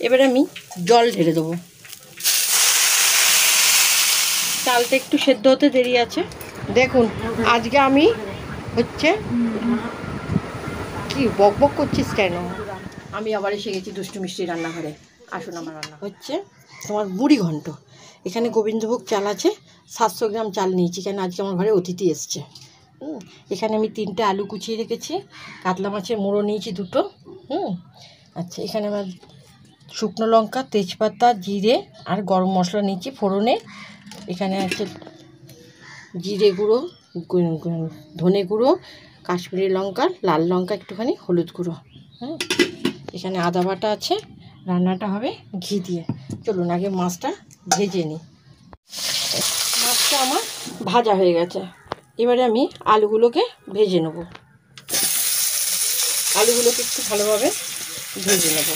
এবারে আমি জল ঢেলে দেবো। চালটা একটু সেদ্ধ হতে দেরি আছে। দেখুন আজকে আমি হচ্ছে কি বক বক করছিস কেন? আমি আবার এসে গেছি দুষ্টু মিষ্টি রান্নাঘরে। আসুন আমার রান্না। হচ্ছে তোমার বুড়ি ঘন্ট। এখানে গোবিন্দভোগ চাল আছে সাতশো গ্রাম চাল নিয়েছি কেন আজকে আমার ঘরে অতিথি এসছে। হুম এখানে আমি তিনটে আলু কুচিয়ে রেখেছি কাতলা মাছের মোড়ো নিয়েছি দুটো। হুম আচ্ছা এখানে আমার শুকনো লঙ্কা, তেজপাতা, জিরে আর গরম মশলা নিয়েছি ফোড়নে। এখানে আছে জিরে গুঁড়ো ধনে গুঁড়ো, কাশ্মীরি লঙ্কা, লাল লঙ্কা, একটুখানি হলুদ গুঁড়ো হ্যাঁ এখানে আদা বাটা আছে, রান্নাটা হবে ঘি দিয়ে। চলুন, আগে মাছটা ভেজে নিই। মাছটা আমার ভাজা হয়ে গেছে। এবারে আমি আলুগুলোকে ভেজে নেব। আলুগুলোকে একটু ভালোভাবে ভেজে নেব।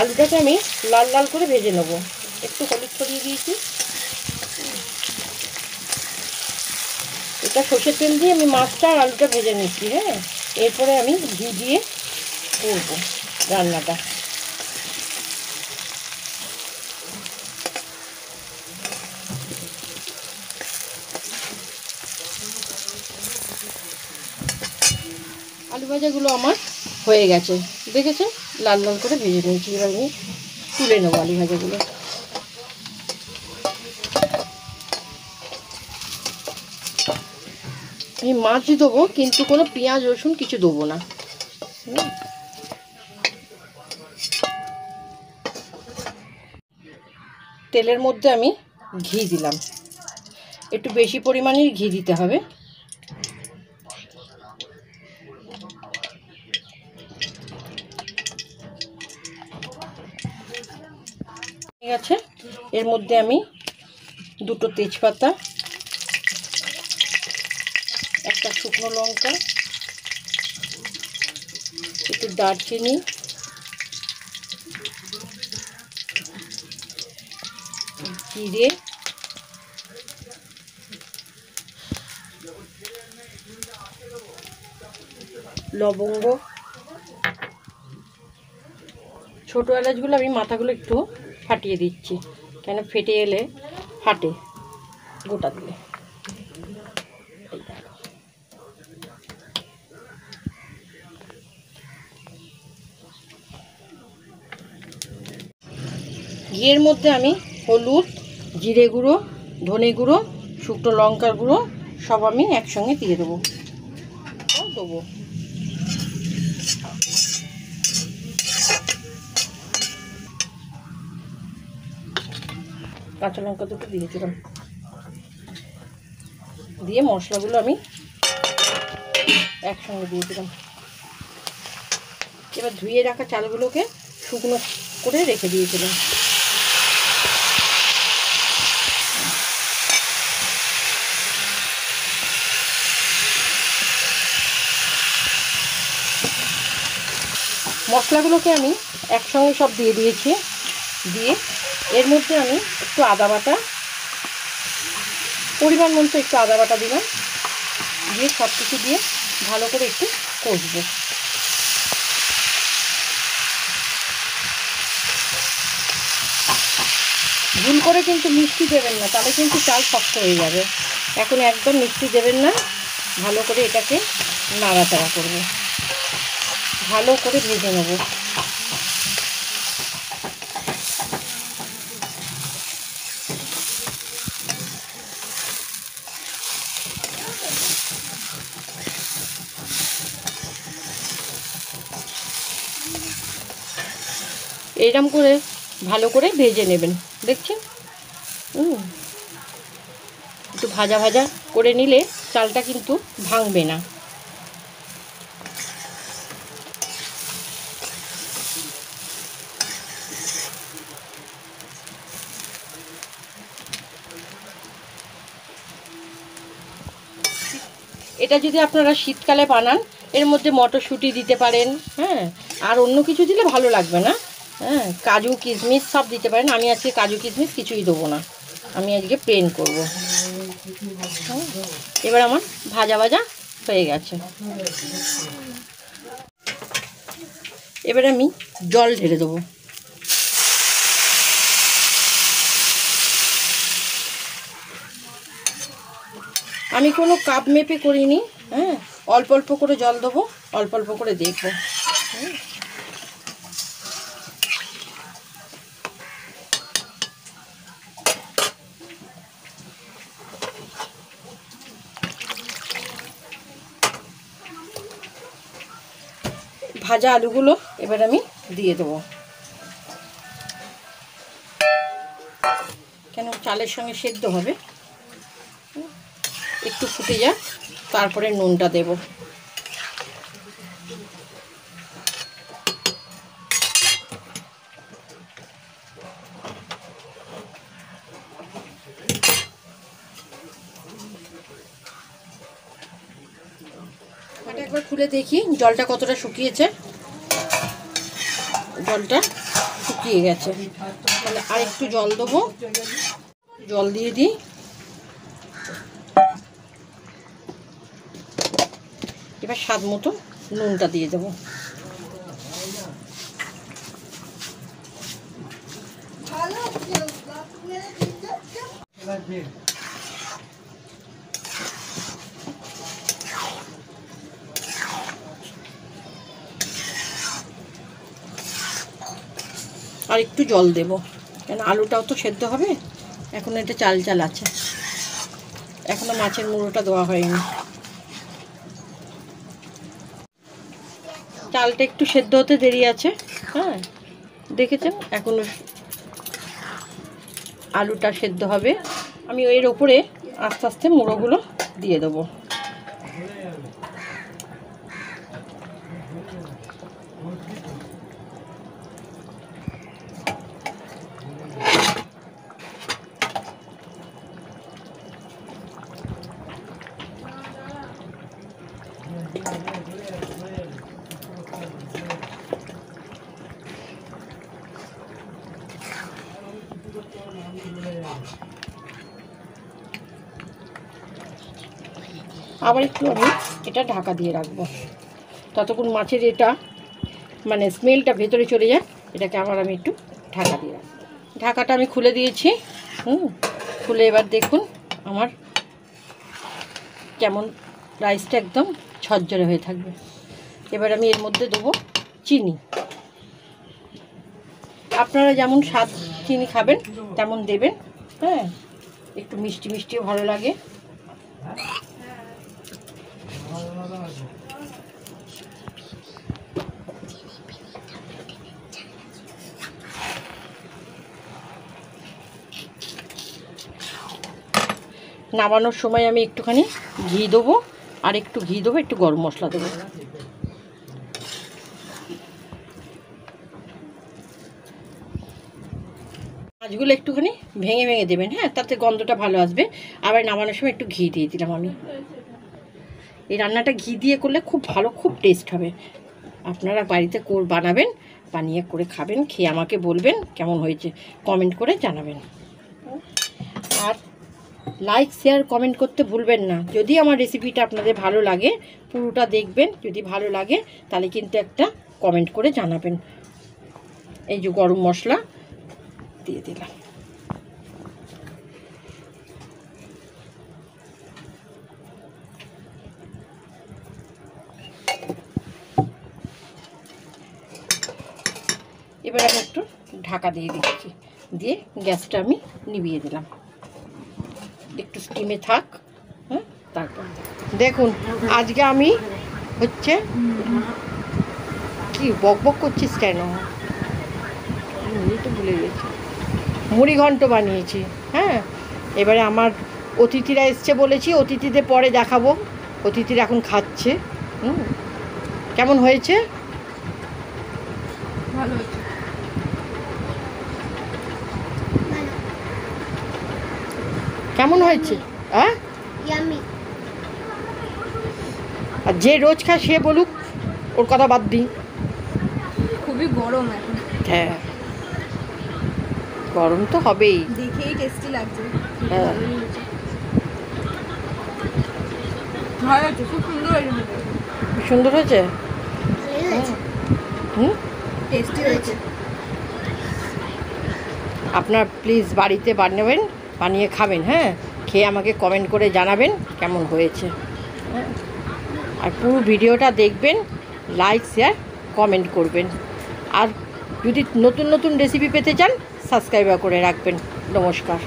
আলুটাকে আমি লাল লাল করে ভেজে নেব। একটু হলুদ ছড়িয়ে দিয়েছি। এটা সর্ষের তেল দিয়ে আমি মাছটা আর আলুটা ভেজে নিচ্ছি হ্যাঁ? এরপরে আমি ঘি দিয়ে করব রান্নাটা। আলু ভাজাগুলো আমার হয়ে গেছে। দেখেছেন? লাল লাল করে ভেজে নিয়েছি, এবার আমি তুলে নেব আলু ভাজাগুলো। আমি মাছ দেবো, কিন্তু কোনো পেঁয়াজ, রসুন কিছু দেবো না। তেলের মধ্যে আমি ঘি দিলাম। একটু বেশি পরিমাণের ঘি দিতে হবে। ঠিক আছে এর মধ্যে আমি দুটো তেজপাতা, একটা শুকনো লঙ্কা, একটু দারচিনি, জিরে, লবঙ্গ। ছোটো এলাচগুলো আমি মাথাগুলো একটু ফাটিয়ে দিচ্ছি। কেন ফেটে এলে ফাটে গোটা দিলে। ঘিয়ের মধ্যে আমি হলুদ, জিরে গুঁড়ো, ধনে গুঁড়ো, শুকনো লঙ্কার গুঁড়ো সব আমি একসঙ্গে দিয়ে দেবো। দেবো। কাঁচা লঙ্কা দুটো দিয়েছিলাম। দিয়ে মশলাগুলো আমি একসঙ্গে দিয়ে দিলাম এবার ধুয়ে রাখা চালগুলোকে শুকনো করে রেখে দিয়েছিলাম। মশলাগুলোকে আমি একসঙ্গে সব দিয়ে দিয়েছি। দিয়ে এর মধ্যে আমি একটু আদা বাটা, পরিমাণ মতো একটু আদা বাটা দিলাম, দিয়ে সব কিছু দিয়ে ভালো করে একটু কষবো। ভুল করে কিন্তু মিষ্টি দেবেন না, তাহলে কিন্তু চাল শক্ত হয়ে যাবে। এখন একদম মিষ্টি দেবেন না, ভালো করে এটাকে নাড়াচাড়া করব। ভালো করে ভেজে নেব। এইরকম করে ভালো করে ভেজে নেবেন। দেখছেন? একটু ভাজা ভাজা করে নিলে চালটা কিন্তু ভাঙবে না। এটা যদি আপনারা শীতকালে বানান, এর মধ্যে মটরশুঁটি দিতে পারেন হ্যাঁ? আর অন্য কিছু দিলে ভালো লাগবে না। হ্যাঁ কাজু কিশমিশ সব দিতে পারেন। আমি আজকে কাজু কিশমিশ কিছুই দেবো না। আমি আজকে প্লেন করব। হ্যাঁ, এবার আমার ভাজা ভাজা হয়ে গেছে। এবারে আমি জল ঢেলে দেবো। আমি কোনো কাপ মেপে করিনি হ্যাঁ। অল্প অল্প করে জল দেবো অল্প অল্প করে দেখব। ভাজা আলুগুলো এবার আমি দিয়ে দেবো। কেন চালের সঙ্গে সেদ্ধ হবে? একটু ফুটে যাক, তারপরে নুনটা দেব। একবার খুলে দেখি জলটা কতটা শুকিয়েছে। জলটা শুকিয়ে গেছে। তাহলে আর একটু জল দেবো। জল দিয়ে দিই। এবার স্বাদ মতো নুনটা দিয়ে দেবো। আর একটু জল দেবো। কেন আলুটাও তো সেদ্ধ হবে? এখন এটা চাল চাল আছে। এখনও মাছের মুড়োটা দেওয়া হয়নি। চালটা একটু সেদ্ধ হতে দেরি আছে। হ্যাঁ দেখেছেন? এখনও আলুটা সেদ্ধ হবে। আমি এর ওপরে আস্তে আস্তে মুড়োগুলো দিয়ে দেবো। আবার একটু আমি এটা ঢাকা দিয়ে রাখব। ততক্ষণ মাছের এটা মানে স্মেলটা ভেতরে চলে যায়, এটাকে আবার আমি একটু ঢাকা দিয়ে রাখব। ঢাকাটা আমি খুলে দিয়েছি, হুম, খুলে এবার দেখুন আমার কেমন রাইসটা একদম ঝরঝরে হয়ে থাকবে। এবার আমি এর মধ্যে দেবো চিনি। আপনারা যেমন স্বাদ চিনি খাবেন, তেমন দেবেন হ্যাঁ? একটু মিষ্টি মিষ্টিও ভালো লাগে। নামানোর সময় আমি একটুখানি ঘি দেবো। আর একটু ঘি দেবো, একটু গরম মশলা দেবো। মাছগুলো একটুখানি ভেঙে ভেঙে দেবেন হ্যাঁ তাতে গন্ধটা ভালো আসবে। আবার নামানোর সময় একটু ঘি দিয়ে দিলাম আমি। এই রান্নাটা ঘি দিয়ে করলে খুব ভালো, খুব টেস্ট হবে। আপনারা বাড়িতে কর, বানাবেন, বানিয়ে করে খাবেন, খেয়ে আমাকে বলবেন কেমন হয়েছে কমেন্ট করে জানাবেন। আর লাইক শেয়ার কমেন্ট করতে ভুলবেন না। যদি আমার রেসিপিটা আপনাদের ভালো লাগে, পুরোটা দেখবেন। যদি ভালো লাগে, তাহলে কিন্তু একটা কমেন্ট করে জানাবেন। এই যে গরম মশলা দিয়ে দিলাম। এবার আমি একটু ঢাকা দিয়ে দিচ্ছি। দিয়ে গ্যাসটা আমি নিভিয়ে দিলাম। একটু স্টিমে থাক হ্যাঁ তারপর দেখুন, আজকে আমি হচ্ছে কি বক বক করছিস কেন? তো ভুলে গেছি। মুড়ি ঘন্ট বানিয়েছি হ্যাঁ? এবারে আমার অতিথিরা এসছে বলেছি, অতিথিদের পরে দেখাবো। অতিথিরা এখন খাচ্ছে, হুম? কেমন হয়েছে? ভালো কেমন হয়েছে? হ্যাঁ আর যে রোজ খায় সে বলুক ওর কথা বাদ দিই। খুবই গরম এখন। হ্যাঁ। গরম তো হবেই। দেখেই টেস্টি লাগছে। হ্যাঁ। ভালো খুব সুন্দর হয়েছে সুন্দর হয়েছে? হয়েছে। হুম? টেস্টি হয়েছে। আপনার প্লিজ বাড়িতে বানাবেন বানিয়ে খাবেন হ্যাঁ? খেয়ে আমাকে কমেন্ট করে জানাবেন কেমন হয়েছে হ্যাঁ? আর পুরো ভিডিওটা দেখবেন লাইক শেয়ার কমেন্ট করবেন। আর যদি নতুন নতুন রেসিপি পেতে চান সাবস্ক্রাইবার করে রাখবেন। নমস্কার।